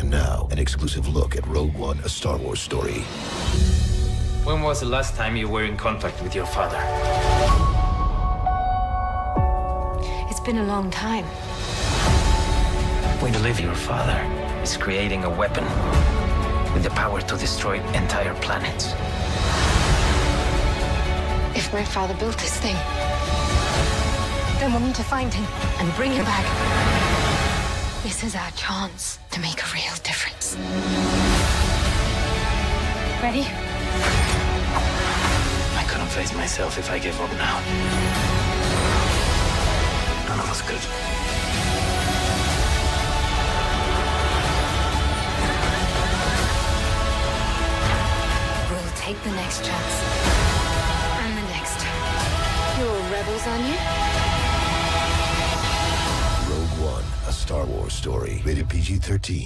And now, an exclusive look at Rogue One, a Star Wars story. When was the last time you were in contact with your father? It's been a long time. We believe your father is creating a weapon with the power to destroy entire planets. If my father built this thing, then we'll need to find him and bring him back. This is our chance to make a real difference. Ready? I couldn't face myself if I gave up now. None of us could. We'll take the next chance. And the next. You're rebels, aren't you? Rogue One, a Star Wars story. Rated PG 13.